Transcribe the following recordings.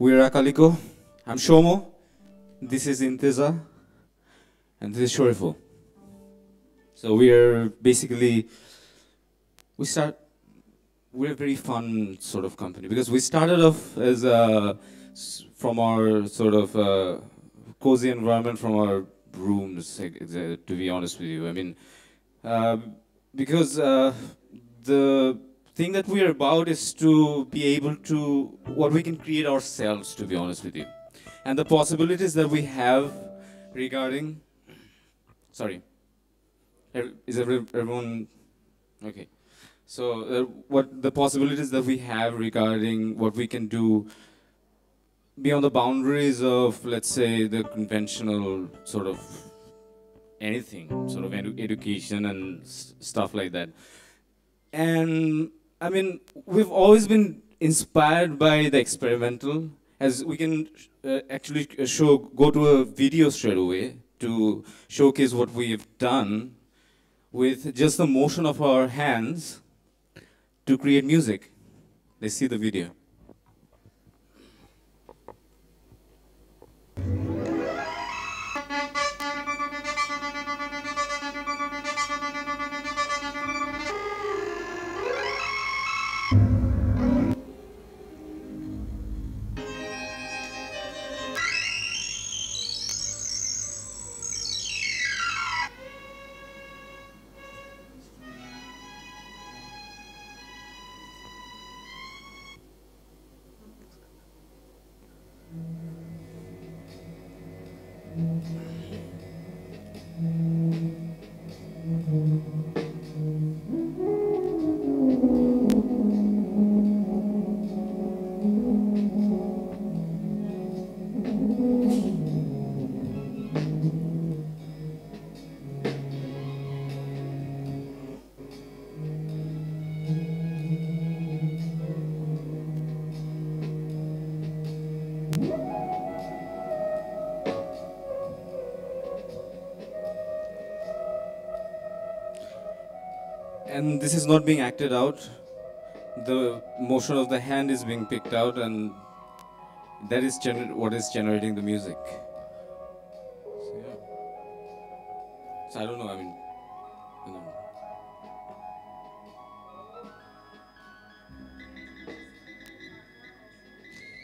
We're Akaliko. I'm Shoummo. This is Inteza. And this is Shariful. So we're basically, we start, we're a very fun sort of company because we started off as a, from our sort of uh, cozy environment from our rooms, uh, to be honest with you. I mean, uh, because uh, the thing that we're about is to be able to what we can create ourselves to be honest with you. And the possibilities that we have regarding sorry. Is every, everyone okay? So uh, what the possibilities that we have regarding what we can do beyond the boundaries of let's say the conventional sort of anything sort of edu- education and stuff like that. And I mean, we've always been inspired by the experimental, as we can uh, actually uh, show, go to a video straight away to showcase what we've done with just the motion of our hands to create music. Let's see the video. And this is not being acted out. The motion of the hand is being picked out, and that is gener- what is generating the music. So, yeah. So I don't know. I mean, you know.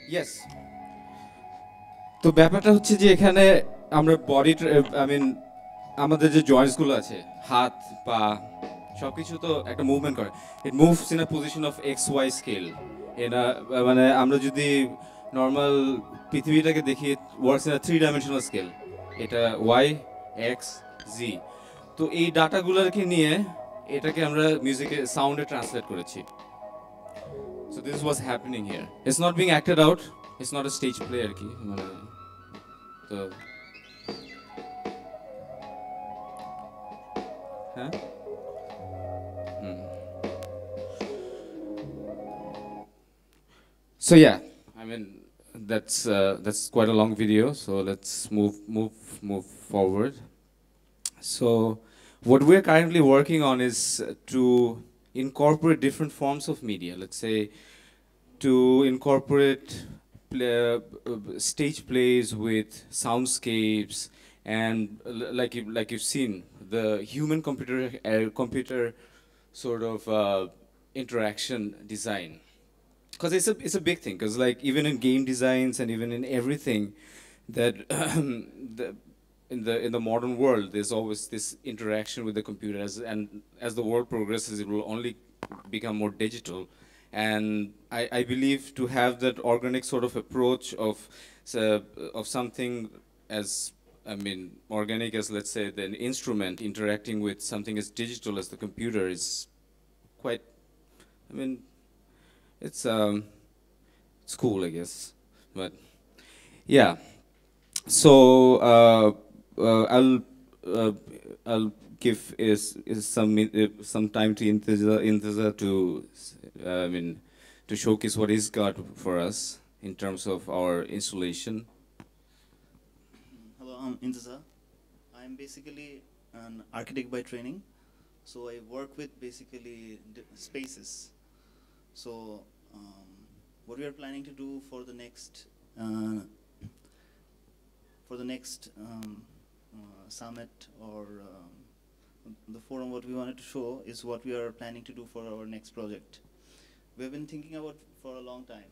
Yes. তো ব্যাপারটা হচ্ছে যে এখানে আমরা body I mean আমাদের যে জয়েন্টসগুলো আছে হাত পা সবকিছু তো একটা মুভমেন্ট করে। It moves in a position of X Y scale এটা মানে আমরা যদি নর্মাল পৃথিবীটাকে দেখি works in a three dimensional scale এটা ওয়াই এক্স জি তো এই ডাটাগুলোকে নিয়ে এটাকে আমরা মিউজিকে সাউন্ডে ট্রান্সলেট করেছি। So this was happening here it's not being acted out it's not a stage play আর কি মানে তো হ্যাঁ So yeah, I mean that's uh, that's quite a long video. So let's move move move forward. So what we're currently working on is to incorporate different forms of media. Let's say to incorporate play, uh, stage plays with soundscapes and like you like you've seen the human computer uh, computer sort of uh, interaction design because it's a it's a big thing because like even in game designs and even in everything that the, in the in the modern world there's always this interaction with the computer as, and as the world progresses it will only become more digital. And I, I believe to have that organic sort of approach of uh, of something as I mean organic as let's say an instrument interacting with something as digital as the computer is quite I mean it's um it's cool I guess but yeah so uh, uh, I'll uh, I'll give is, is some uh, some time to Inteza, Inteza to uh, I mean to showcase what he's got for us in terms of our installation. Hello, I'm Inteza. I'm basically an architect by training. So I work with basically spaces. So um, what we are planning to do for the next uh, for the next um, uh, summit or um, the forum, what we wanted to show is what we are planning to do for our next project. We have been thinking about for a long time.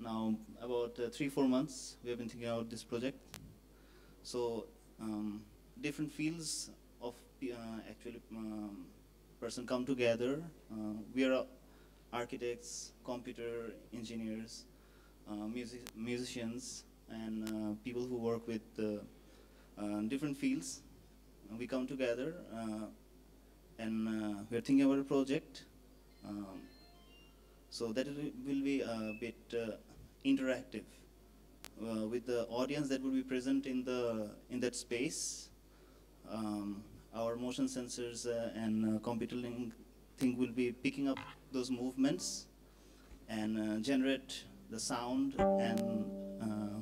Now, about uh, three, four months, we have been thinking about this project. So, um, different fields of uh, actually um, person come together. Uh, we are architects, computer engineers, uh, music musicians, and uh, people who work with uh, different fields. We come together and we're thinking about a project. Um, so that will be a bit interactive uh, with the audience that will be present in the in that space. Um, our motion sensors uh, and uh, computer link thing will be picking up those movements and uh, generate the sound and uh,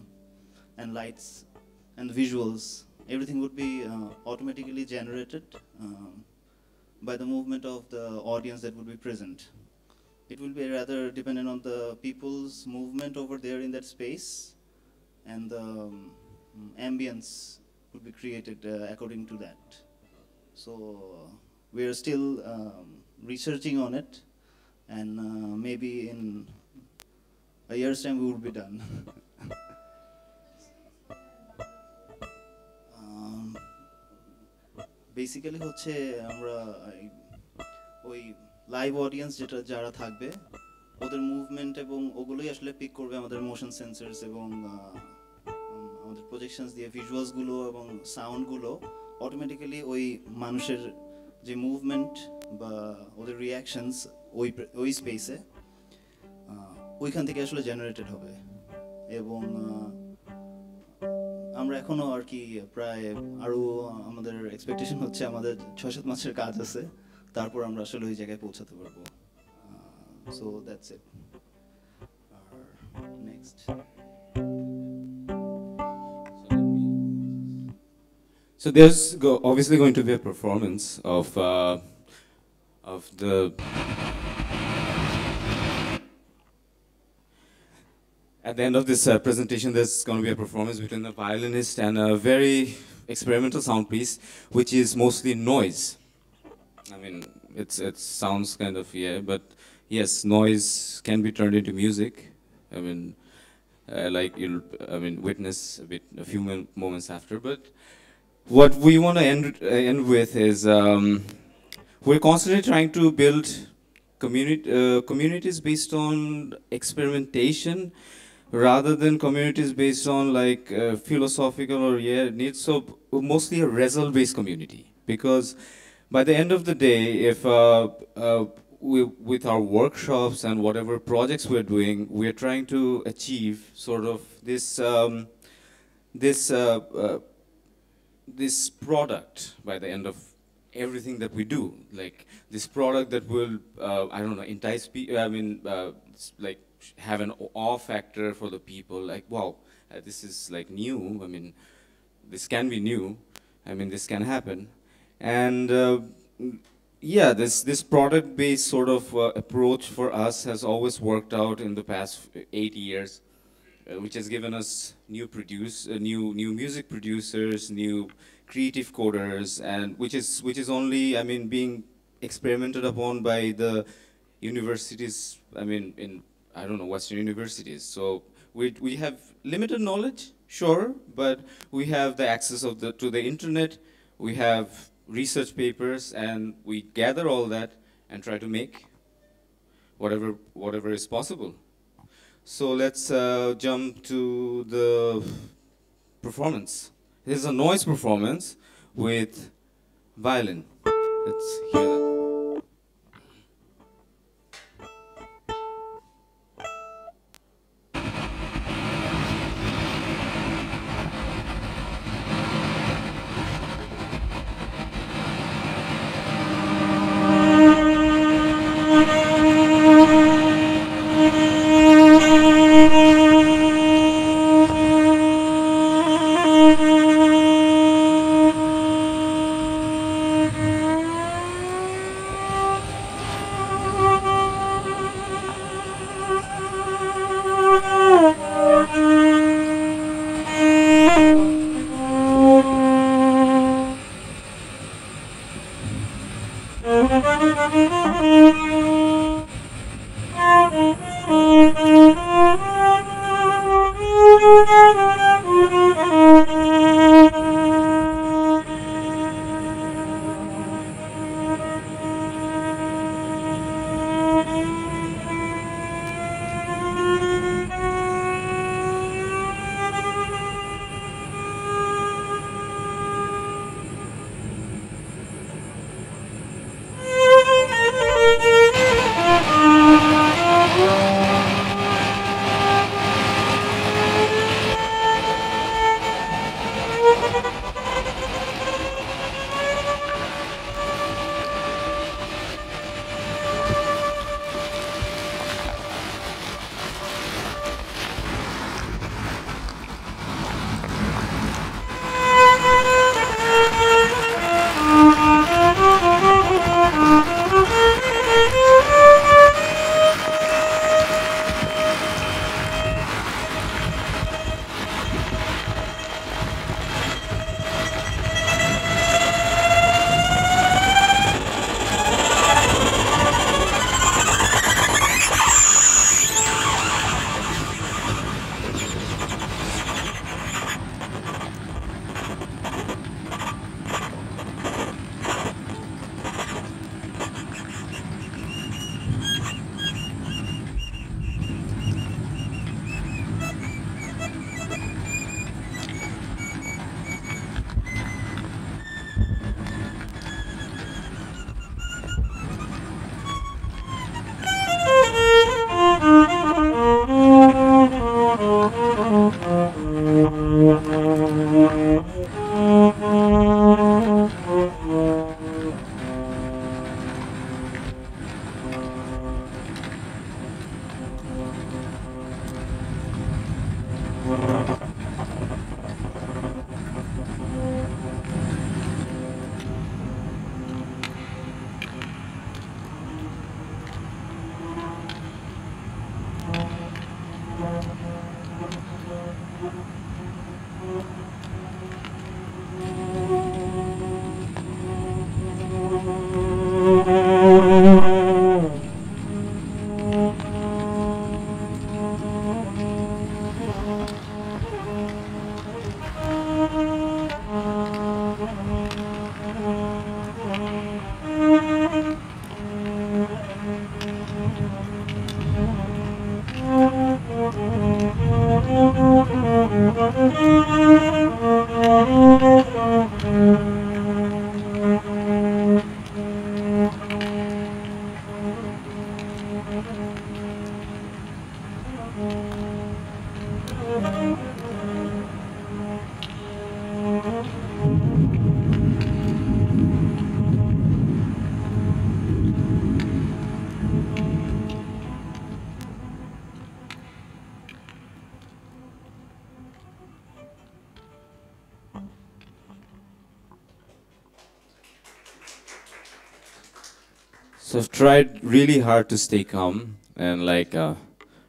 and lights and visuals. Everything would be uh, automatically generated um, by the movement of the audience that would be present. It will be rather dependent on the people's movement over there in that space, and the um, ambience will be created uh, according to that. So we are still um, researching on it, and uh, maybe in a year's time we will be done. Basically হচ্ছে আমরা ওই live audience যেটা যারা থাকবে ওদের movement এবং ওগুলোই আসলে পিক করবে আমাদের মোশন সেন্সার্স এবং আমাদের প্রজেকশনস দিয়ে ভিজুয়ালসগুলো এবং সাউন্ডগুলো অটোমেটিক্যালি ওই মানুষের যে মুভমেন্ট বা ওদের রিয়াকশনস ওই ওই স্পেসে ওইখান থেকে আসলে জেনারেটেড হবে। এবং আমরা এখনও আর কি প্রায় আরও আমাদের এক্সপেকটেশন হচ্ছে আমাদের ছয় সাত মাসের কাজ আছে তারপর আমরা আসলে ওই জায়গায় পৌঁছাতে পারব। So that's it next So there's go obviously going to be a performance of uh, of the at the end of this uh, presentation. There's going to be a performance between a violinist and a very experimental sound piece, which is mostly noise. I mean, it's it sounds kind of yeah, but yes, noise can be turned into music. I mean, uh, like you'll I mean witness a bit a few moments after, but what we want to end uh, end with is um, we're constantly trying to build community uh, communities based on experimentation rather than communities based on like uh, philosophical or yeah needs so mostly a result based community because by the end of the day if uh, uh, we, with our workshops and whatever projects we're doing we're trying to achieve sort of this um, this uh, uh, this product by the end of everything that we do. Like this product that will uh, i don't know entice people i mean uh, like have an awe factor for the people like wow uh, this is like new. I mean this can be new. I mean this can happen. And uh, yeah this this product based sort of uh, approach for us has always worked out in the past 8 years which has given us new produce new new music producers new creative coders and which is which is only i mean being experimented upon by the universities i mean in i don't know western universities so we we have limited knowledge sure but we have the access of the to the internet we have research papers and we gather all that and try to make whatever whatever is possible so let's uh, jump to the performance. This is a noise performance with violin. Let's hear that. I've tried really hard to stay calm and like uh,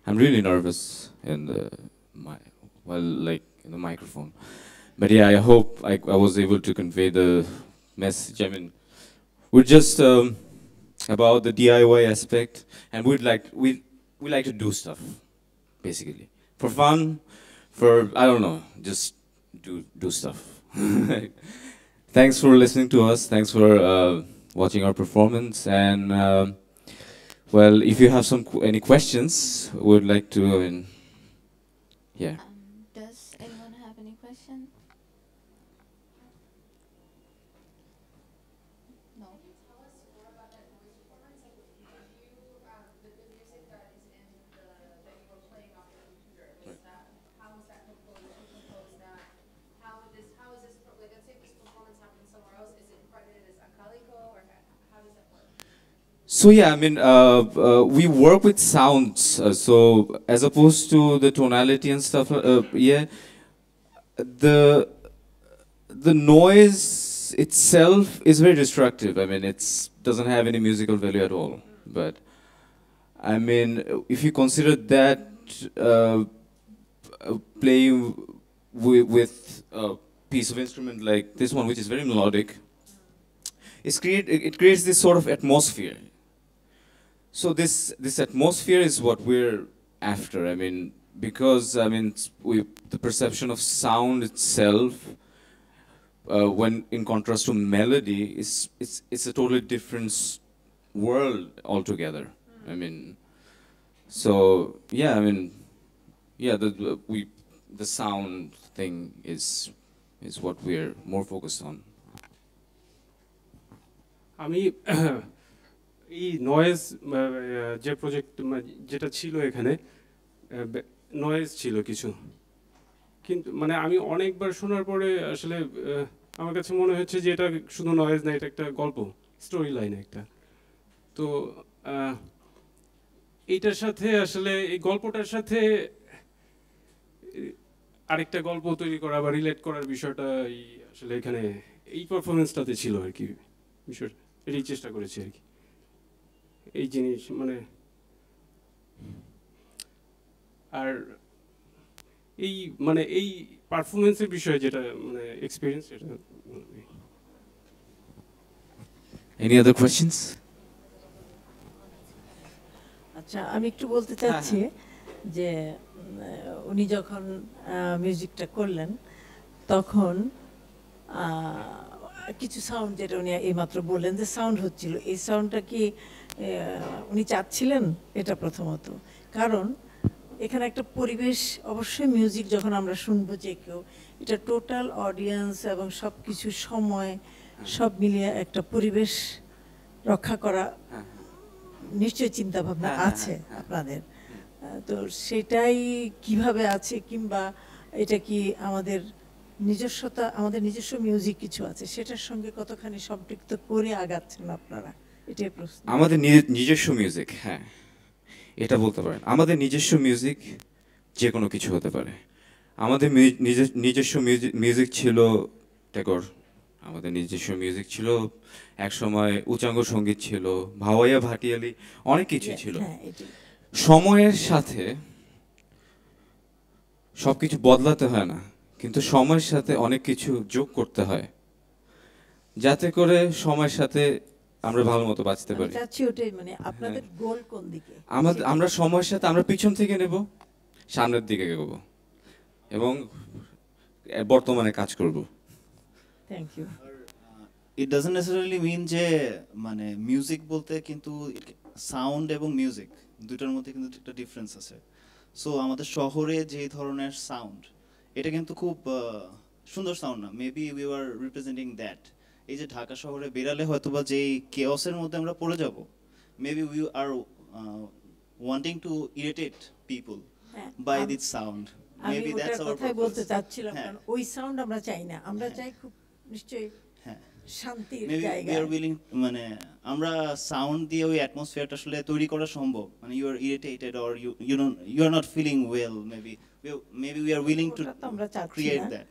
I'm really nervous in the my well like in the microphone. But yeah, I hope I, I was able to convey the message. I mean, we're just um, about the DIY aspect, and we'd like we we like to do stuff, basically for fun, for I don't know, just do do stuff. Thanks for listening to us. Thanks for. Uh, watching our performance. And um, well, if you have some qu any questions, would like to. Mean, yeah. Um, does anyone have any questions? No. How would this, how is this, pro- like, let's say this performance happened somewhere else, is it credited as Akaliko, or how, how does that work? So yeah, I mean, uh, uh, we work with sounds. Uh, so as opposed to the tonality and stuff, uh, yeah, the the noise itself is very destructive. I mean, it's doesn't have any musical value at all. But I mean, if you consider that uh, playing with a piece of instrument like this one, which is very melodic, create, it it creates this sort of atmosphere. So this this atmosphere is what we're after. I mean, because I mean, we the perception of sound itself, uh, when in contrast to melody, is it's it's a totally different world altogether. I mean, so yeah, I mean, yeah, the, we the sound thing is is what we're more focused on. আমি এই noise যে project যেটা ছিল এখানে noise ছিল কিছু। কিন্তু মানে আমি অনেকবার শোনার পরে আসলে আমার কাছে মনে হচ্ছে যে এটা শুধু নয়েজ না, এটা একটা গল্প স্টোরি লাইন একটা। তো এইটার সাথে আসলে, এই গল্পটার সাথে, আরেকটা গল্প তৈরি করা বা রিলেট করার বিষয়টা এই আসলে এখানে, এই পারফরমেন্সটাতে ছিল আর কি, বিষয়টা, এটাই চেষ্টা করেছি আর কি। এই জিনিস মানে আর এই মানে এই পারফরমেন্সের বিষয়ে যেটা মানে এক্সপিরিয়েন্স এটা Any other questions? আচ্ছা আমি একটু বলতে চাচ্ছি যে উনি যখন মিউজিকটা করলেন তখন আহ, কিছু সাউন্ড যেটা উনি এইমাত্র বললেন যে সাউন্ড হচ্ছিল এই সাউন্ডটা কি উনি চাচ্ছিলেন এটা প্রথমত। কারণ এখানে একটা পরিবেশ অবশ্যই মিউজিক যখন আমরা শুনব যে কেউ এটা টোটাল অডিয়েন্স এবং সব কিছু সময় সব মিলিয়ে একটা পরিবেশ রক্ষা করা নিশ্চয়ই চিন্তা ভাবনা হ্যাঁ, হ্যাঁ, আছে হ্যাঁ। আপনাদের। তো সেটাই কীভাবে আছে কিংবা এটা কি আমাদের নিজস্বতা আমাদের নিজস্ব মিউজিক কিছু আছে সেটার সঙ্গে কতখানি সম্পৃক্ত করে আগাচ্ছেন আপনারা? এটাই প্রশ্ন। আমাদের নিজ- নিজস্ব মিউজিক হ্যাঁ এটা বলতে পারেন। আমাদের নিজস্ব মিউজিক যে কোনো কিছু হতে পারে। আমাদের নিজস্ব মিউজিক মিউজিক ছিল টেগর আমাদের নিজস্ব মিউজিক ছিল একসময় উচাঙ্গ সংগীত ছিল ভাওয়াইয়া ভাটিয়ালি অনেক কিছুই ছিল। হ্যাঁ সময়ের সাথে সবকিছু বদলাতে হয় না কিন্তু সময়ের সাথে অনেক কিছু যোগ করতে হয়। যাতে করে সময়ের সাথে আমরা ভালো মতো বাঁচতে পারি। মানে আপনাদের গোল কোন দিকে? আমাদের আমরা সময়ের সাথে আমরা পিছন থেকে নেব সামনের দিকে এগোবো এবং বর্তমানে কাজ করব। Thank you it doesn't necessarily mean যে মানে মিউজিক বলতে কিন্তু সাউন্ড এবং মিউজিক দুটার মধ্যে কিন্তু একটা ডিফারেন্স আছে। সো আমাদের শহরে যে ধরনের সাউন্ড এটা কিন্তু খুব আহ, সুন্দর সাউন্ড না। Maybe we are representing that এই যে ঢাকা শহরে বেরালে হয়তোবা যে কেওসের মধ্যে আমরা পড়ে যাব maybe we are wanting to irritate people by this sound maybe that's our কথাই বলতে চাচ্ছিলাম হ্যাঁ। কারণ ওই সাউন্ড আমরা চাই না। আমরা হ্যাঁ। চাই খুব নিশ্চয়ই হ্যাঁ। শান্তির জায়গা উইলিং মানে আমরা সাউন্ড দিয়ে ওই অ্যাটমসফিয়ারটা আসলে তৈরি করা সম্ভব। মানে you are irritated or you you you are not feeling well maybe maybe we are willing to create. That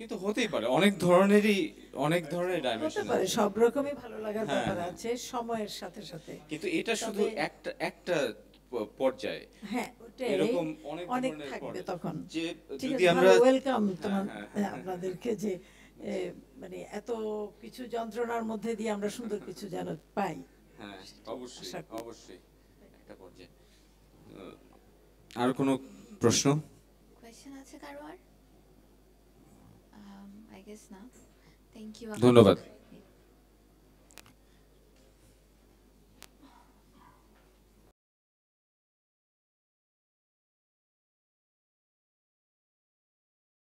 কিন্তু হতেই পারে অনেক ধরনেরই অনেক ধরনের হতে ডাইমেনশন পারে সব রকমই ভালো লাগার হ্যাঁ, ব্যাপার হ্যাঁ। আছে সময়ের সাথে সাথে। কিন্তু এটা শুধু একটা একটা পর্যায়ে। হ্যাঁ এরকম অনেক থাকবে তখন। যে যদি আমরা ওয়েলকাম তোমার হ্যাঁ, আপনাদেরকে যে মানে এত কিছু যন্ত্রণার মধ্যে দিয়ে আমরা সুন্দর কিছু যেন পাই। হ্যাঁ অবশ্যই অবশ্যই। একটা পর্যায়ে। আর কোনো প্রশ্ন? কোয়েশ্চেন আছে কারও আর? ধন্যবাদ।